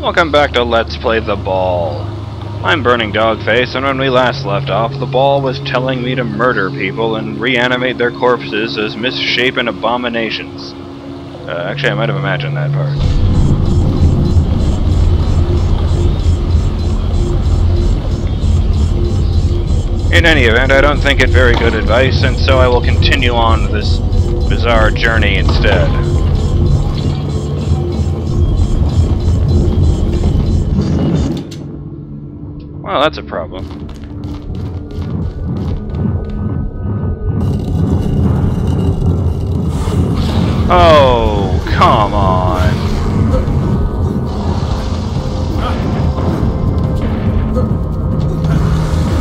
Welcome back to Let's Play the Ball. I'm Burning Dogface, and when we last left off, the ball was telling me to murder people and reanimate their corpses as misshapen abominations. Uh, actually, I might have imagined that part. In any event, I don't think it very good advice, and so I will continue on this bizarre journey instead. Well, that's a problem. Oh, come on.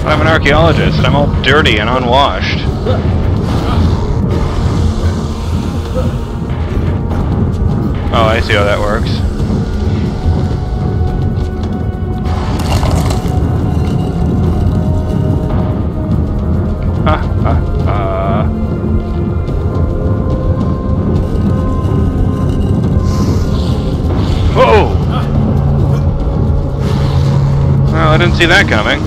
I'm an archaeologist. I'm all dirty and unwashed. Oh, I see how that works. I didn't see that coming.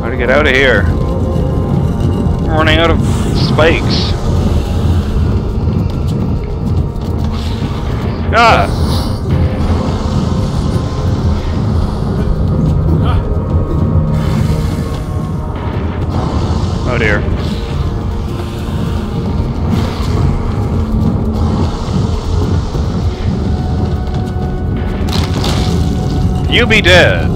How to get out of here? I'm running out of spikes. Ah! You be dead.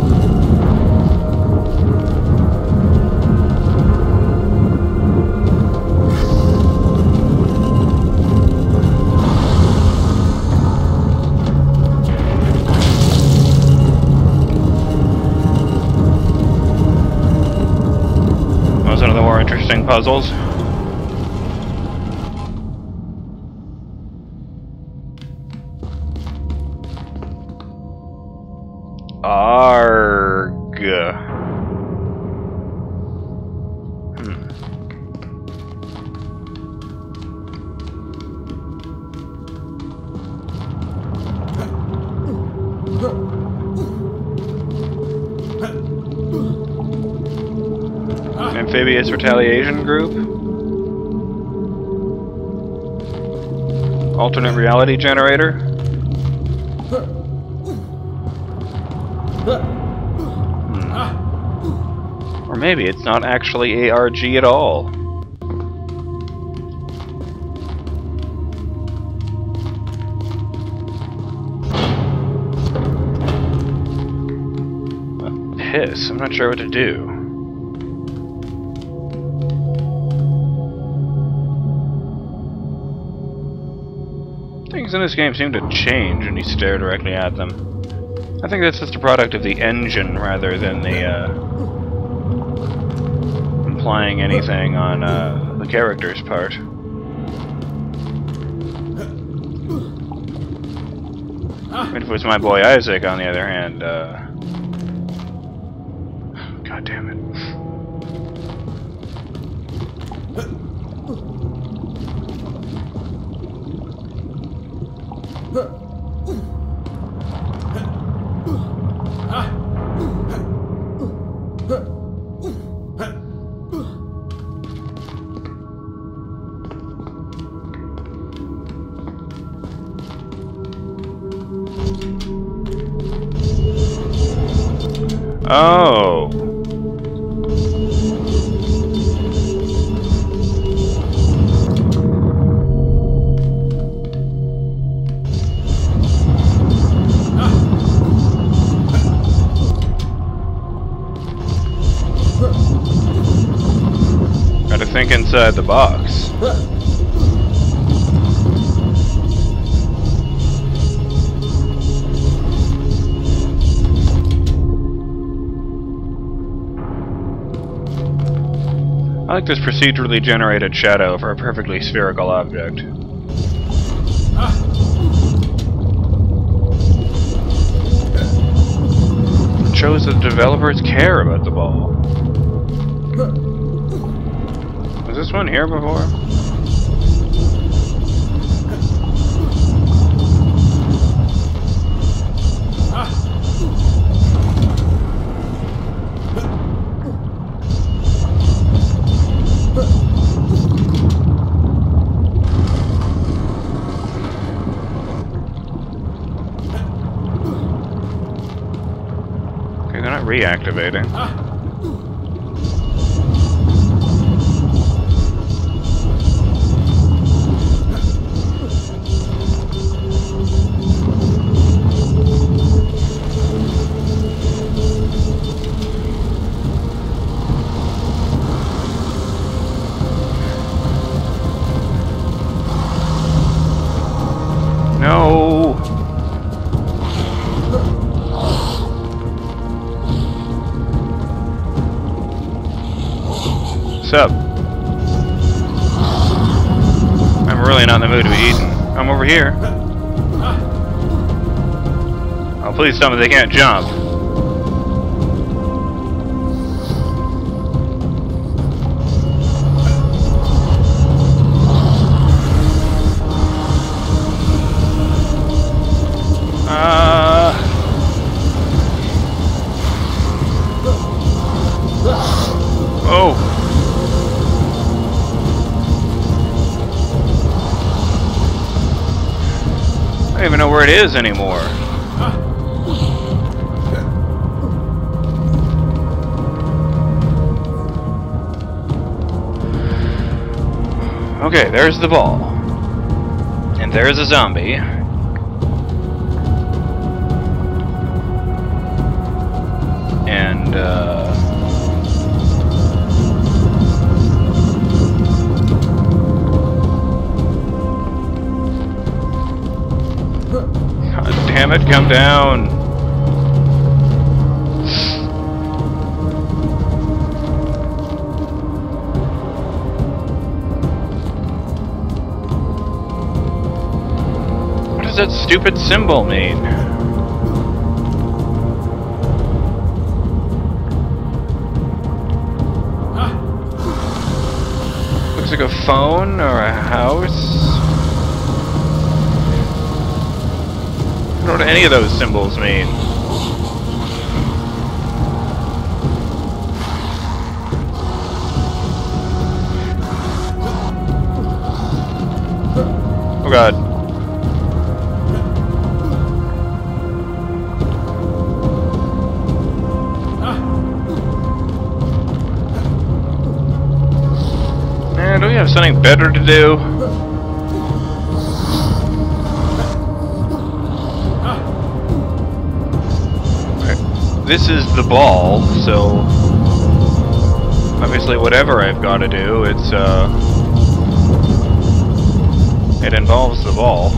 one of the more interesting puzzles. Amphibious Retaliation Group. Alternate reality generator. Hmm. Or maybe it's not actually ARG at all. I'm not sure what to do. In this game seem to change when you stare directly at them. I think that's just a product of the engine rather than the, uh, implying anything on, uh, the character's part. If it was my boy Isaac, on the other hand, uh... God damn it. Oh. Inside the box. I like this procedurally generated shadow for a perfectly spherical object. It shows that developers care about the ball. This one here before? Okay, they're not reactivating. Up? I'm really not in the mood to be eaten. I'm over here. Oh, please tell me they can't jump. Where it is anymore. Okay, there's the ball. And there's a zombie. And, uh... damn it, come down! What does that stupid symbol mean? Looks like a phone or a house. I don't know what any of those symbols mean. Oh god. Man, don't we have something better to do? This is the ball, so obviously whatever I've got to do, it's uh it involves the ball.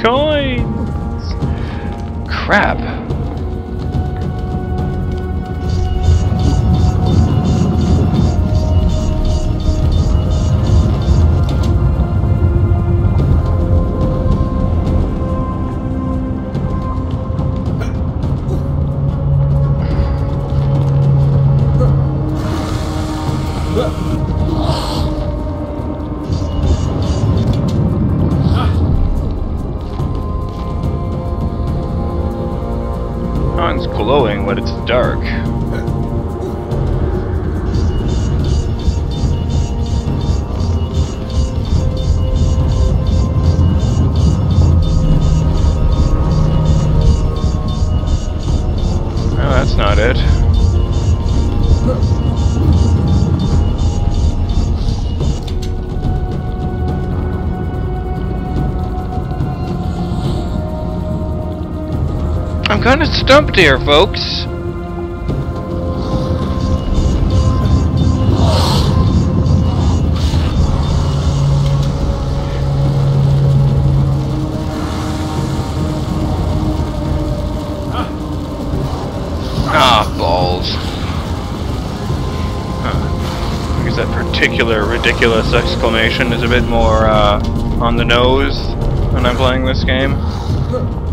Coins! Crap. It's glowing, but it's dark. No, that's not it. Kind of stumped here, folks. Ah, that particular ridiculous exclamation is a bit more, uh, on the nose when I'm playing this game.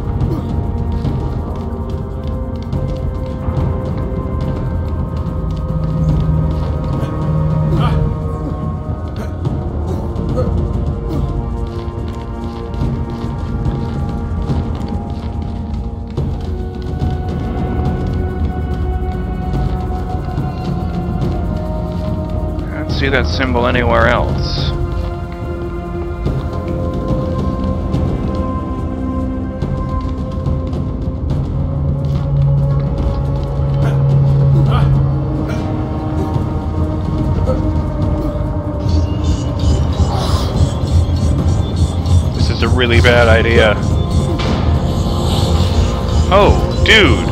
That symbol anywhere else. This is a really bad idea. Oh, dude!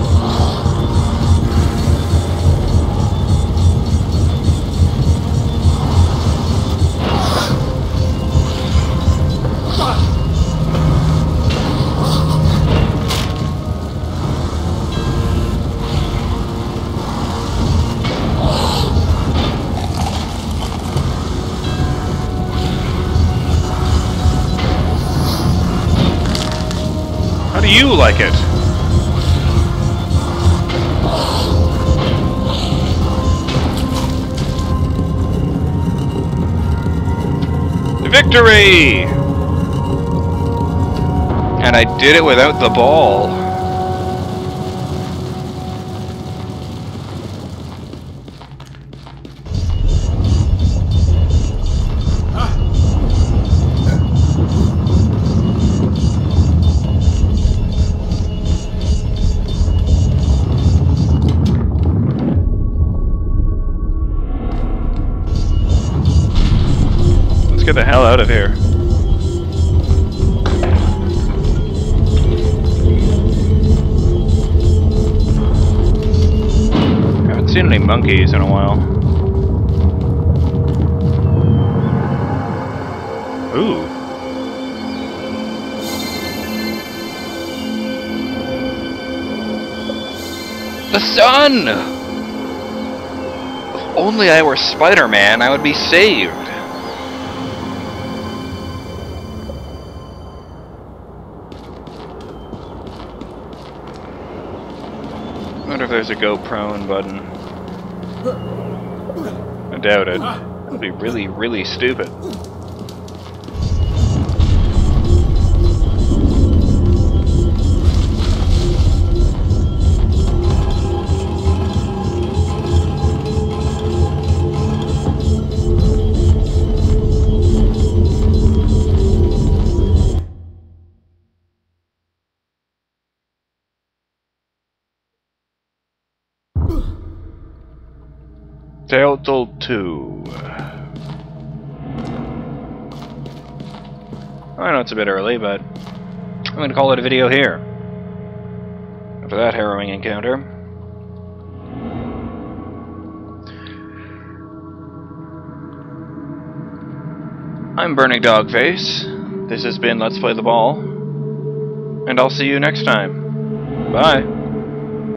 Victory! And I did it without the ball. Get the hell out of here. Haven't seen any monkeys in a while. Ooh. The sun! If only I were Spider-Man, I would be saved. There's a go prone button. I doubt it. That would be really, really stupid. Total 2. I know it's a bit early, but I'm going to call it a video here. After that harrowing encounter. I'm Burning Dogface. This has been Let's Play the Ball. And I'll see you next time. Bye.